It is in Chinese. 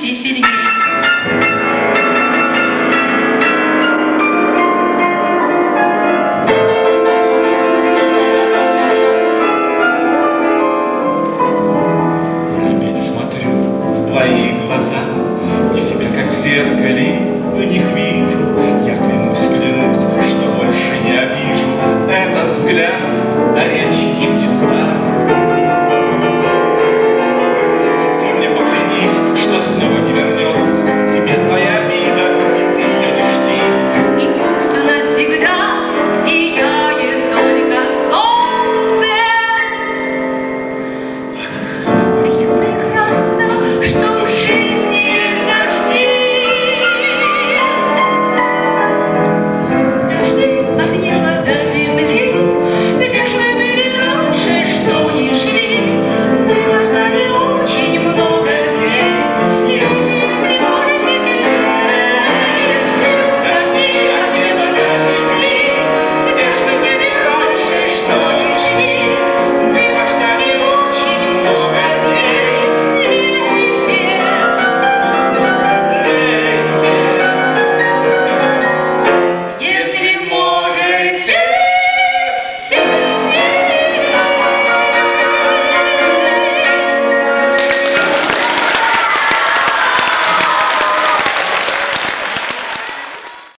Sisi.